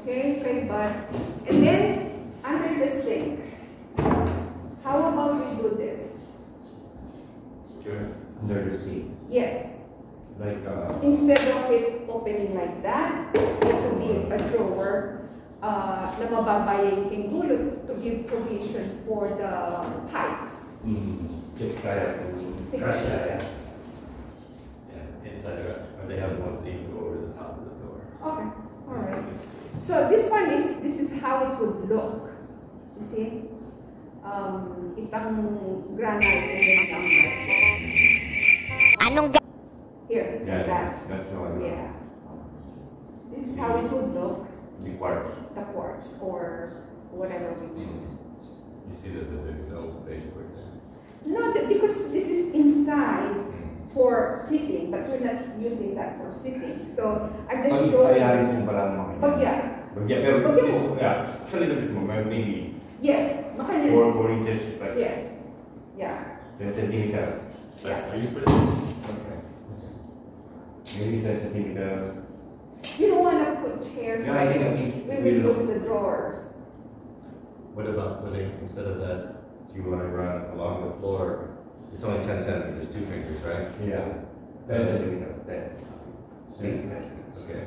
Okay, okay, but and then under the sink. How about we do this? Sure. Under the sink. Yes. Like, uh, Instead of it opening like that, it could be a drawer uh, na mababa yung gulot to give provision for the pipes. mm, just kaya to Sige. crush that, yeah. Inside the, or they have ones that even go over the top of the door. Okay, all right. So this one is, this is how it would look. You see? Um, itang granite and then itang Anong Here, Yeah, that. that's the one. Yeah. This is how it would look, The quartz. the quartz or whatever we choose. You see that there's no baseboard there. No, because this is inside Mm. for sitting, but we're not using that for sitting. So I'm Pag just showing. bayarin mo pala ang makina. Bagya. Bagya, pero Bagya this, mo. yeah, actually, little bit more, maybe Yes, makanya. four, four inches, like Yes. Yeah. 10 centimeter. Yeah. Are you for this? Okay. Maybe 10 centimeter. You don't want to put chairs. Yeah, I think- I like think we We will will. lose the drawers. What about putting, instead of that, do you want to run along the floor? It's only ten centimeters, two fingers, right? Yeah. 10 centimeter, 10. Three. Okay.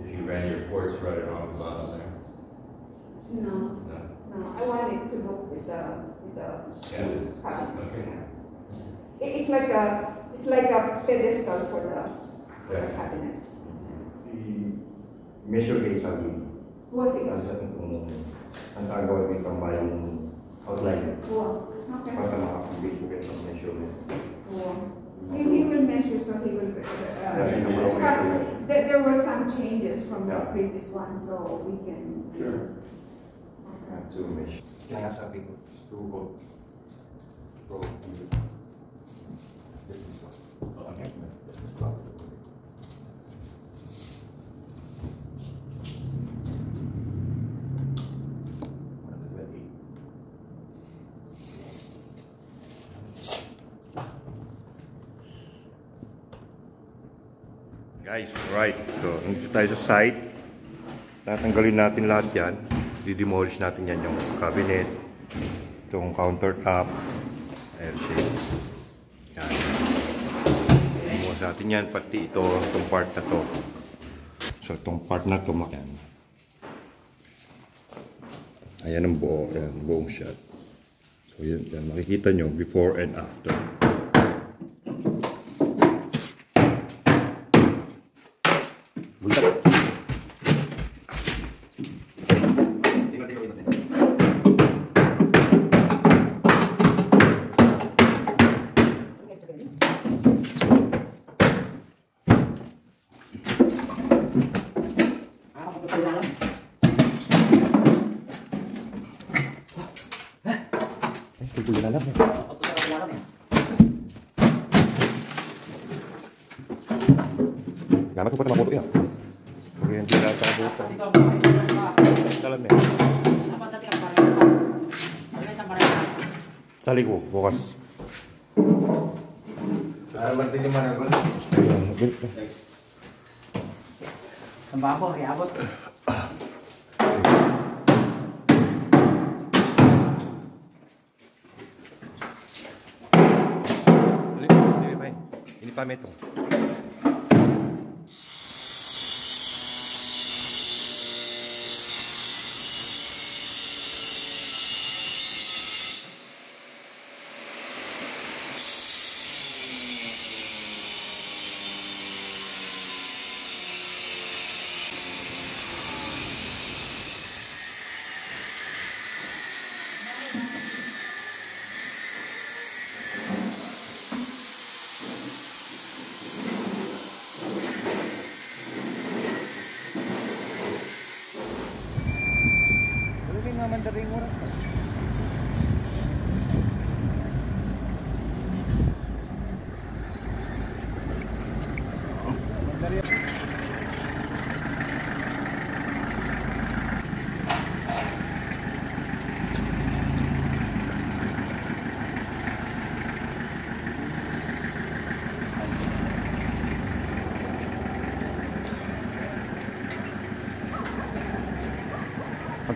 If you ran your ports right along the bottom there. No, No? no. I want it to look with the with the Yeah. cabinets. Okay. It, it's like a it's like a pedestal for the for the Yeah. cabinets. Si measure gauge sabi, Was it? ang sa kung ang gagawin dito ang yung outline. Wow. Okay. Para makapag-base mo kayo ng measurement. Wow. He, he will measure, so he will. Uh, Yeah, he will try- measure. there, there were some changes from the Yeah. previous one, so we can. Sure. Okay. To measure. Kaya nga sabi ko, to go. Go. This is what. Okay. This is what. Guys, right. So, nandito tayo sa site. Tatanggalin natin lahat yan. Didemolish natin yan yung cabinet, itong countertop, air shade. Yan. Demolish natin yan, pati ito, itong part na to. So, itong part na to, yan. Ayan ang buo, ayan, buong shot. So, yun, yan, makikita nyo before and after. dalam ya. Nana ya. Kemudian tidak. Dalam ya. Saliku. Berarti di mana, Tempat apa ya, bos? pas, mettons. sampai ring orang.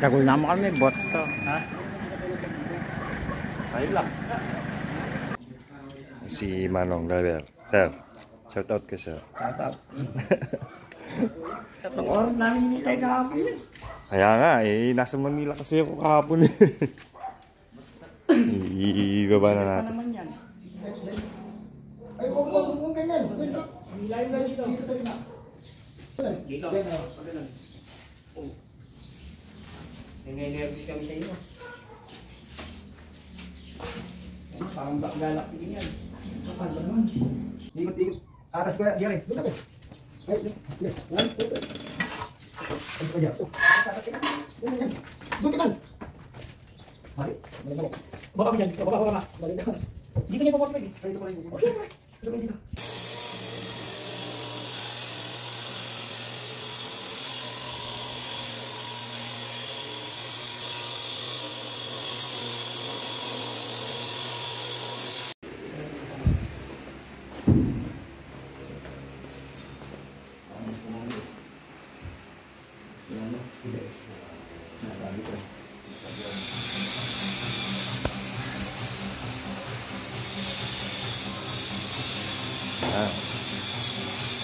Pagkagul naman kami, bot to. Ha? Ayun lang. Si Manong Driver. Sir, shout out ka sir. Shout out. Tatlong oras namin hinintay kahapon yun. Kaya nga, eh, nasa Manila kasi ako kahapon eh. Ibaba na natin. Ay, huwag mo, huwag mo ganyan. Dito. Dito sa gina. Dito. Nag-nervous kami sa iyo. Parang bakgalak naman? Atas ko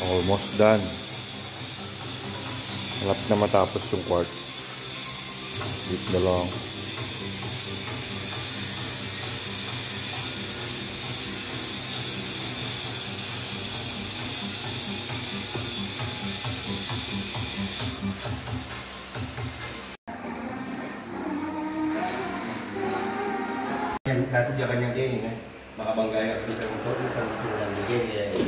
almost done. Malapit na matapos yung quartz. With the long. Yang nasi jangan yang ini kan, eh. maka banggaya kita untuk kita mesti mengambil ya. Eh.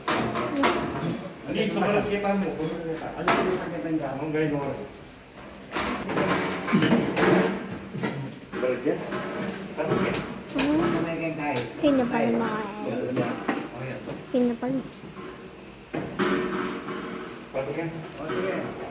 Hindi, sumalas kaya pa mo. Ano yung isang gandang gamot? Ang gaya nung Balik yan. Ano yan? Ano may kaya. Patong yan.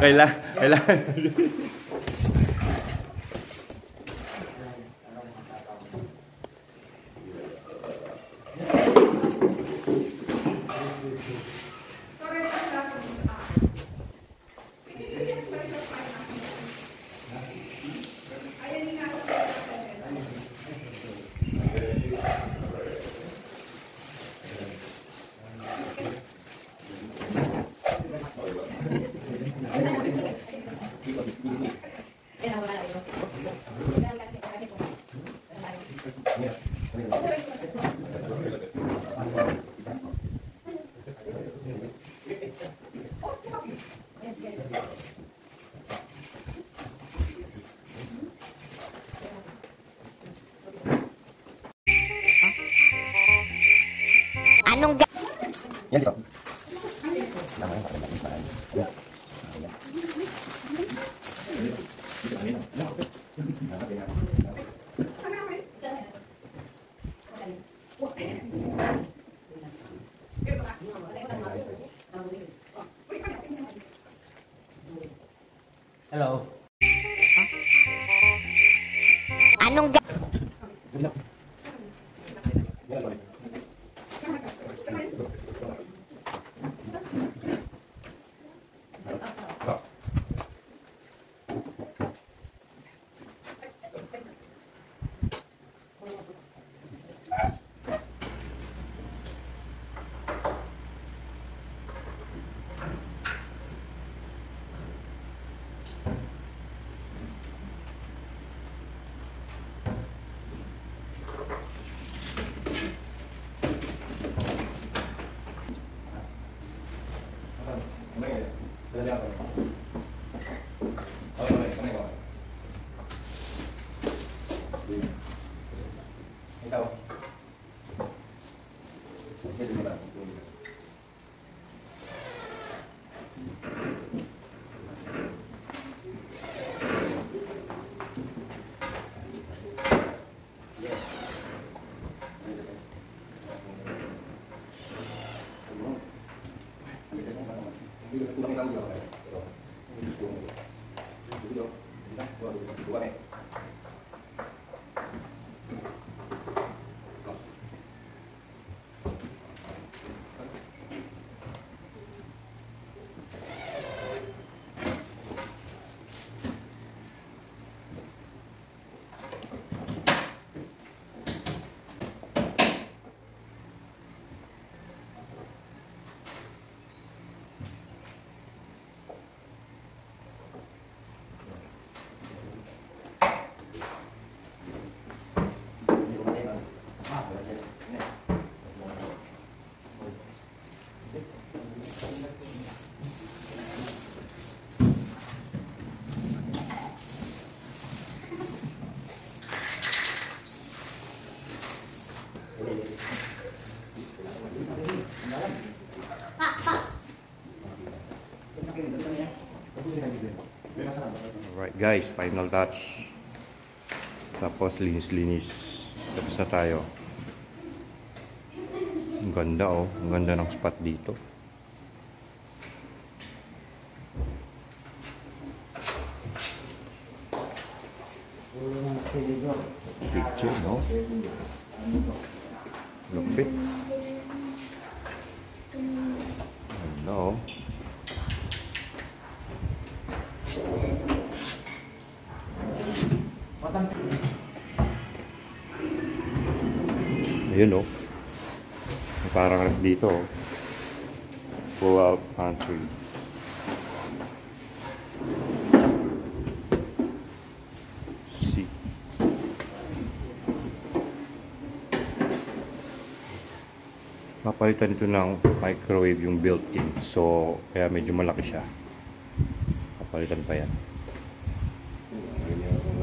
Đây là, đây là Hello. Anong ga... Alright guys, final touch. Tapos linis-linis. Tapos na tayo. Ang ganda oh. Ang ganda ng spot dito. No? Lupit. Ganda oh. Ayun oh. May Parang dito oh. Pull out pantry. Papalitan ito ng microwave yung built-in. So, kaya medyo malaki siya. Papalitan pa yan.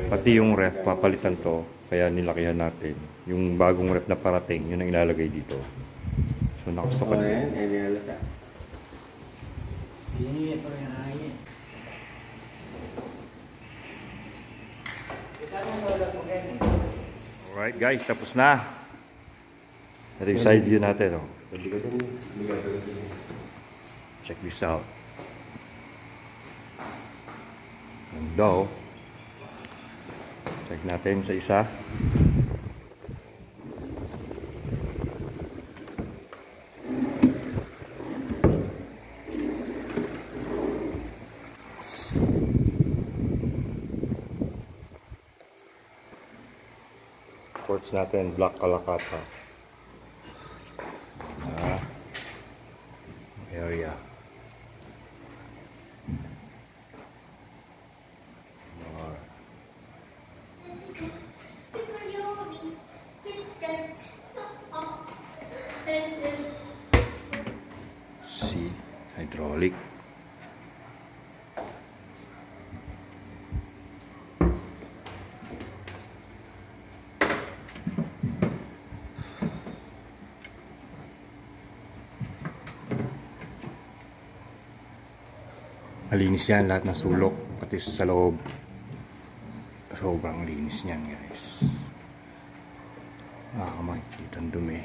Pati yung ref, papalitan to. Kaya nilakihan natin. Yung bagong ref na parating, yun ang ilalagay dito. So, pa rin ay. Alright guys, tapos na. Ito yung side view natin. Oh. Pwede ka dun. Dun. Check this out. Ganda oh. Check natin sa isa. Quartz natin, Black Kalakata. Ah, area. Alright. See, hydraulic. Malinis yan lahat ng sulok pati sa loob. Sobrang linis niyan guys. Ah, makikita ang dumi.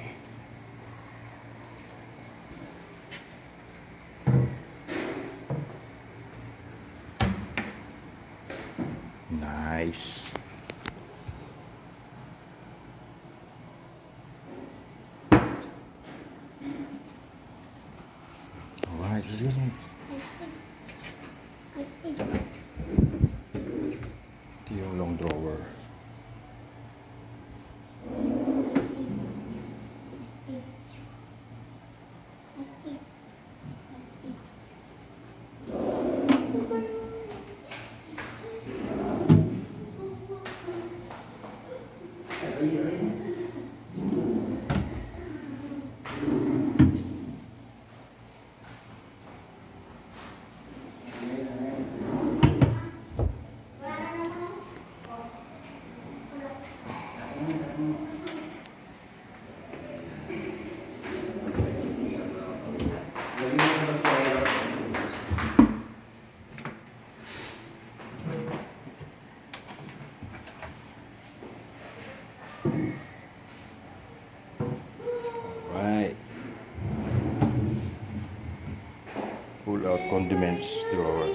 Nice. Alright, let's get it. Ito yung long drawer. Right. Pull out condiments drawer.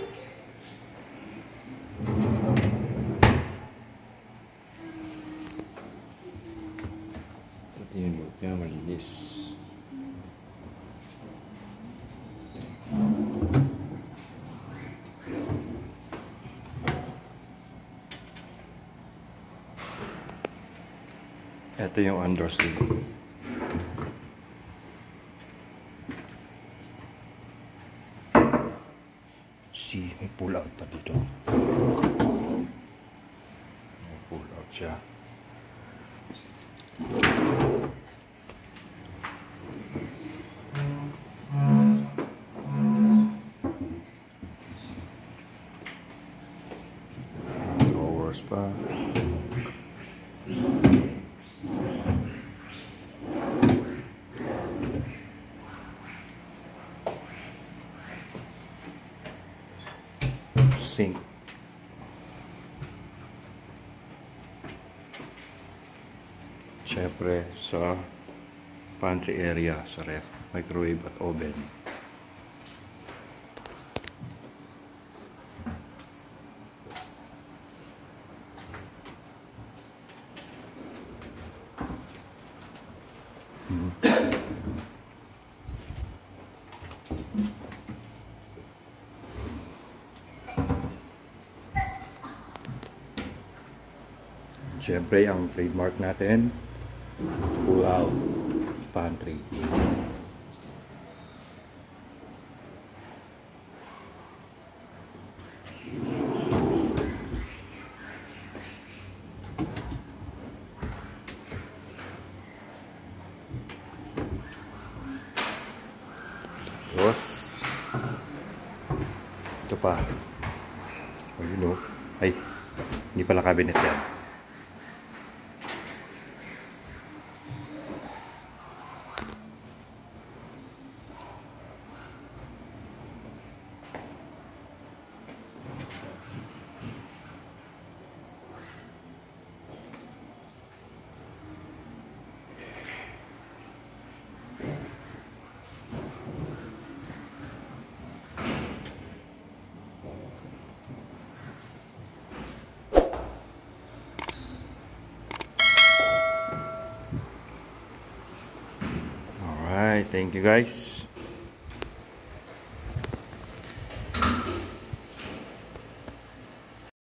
Ito yung look niya, malinis. Ito yung underside. See, may pull out pa dito. May pull out siya. Drawers pa. Sink. Siyempre sa pantry area sa ref, microwave at oven. Siyempre, ang trademark natin, pull out pantry. Tapos, ito pa. Oh, you know. Ay, hindi pala cabinet yan. Thank you guys.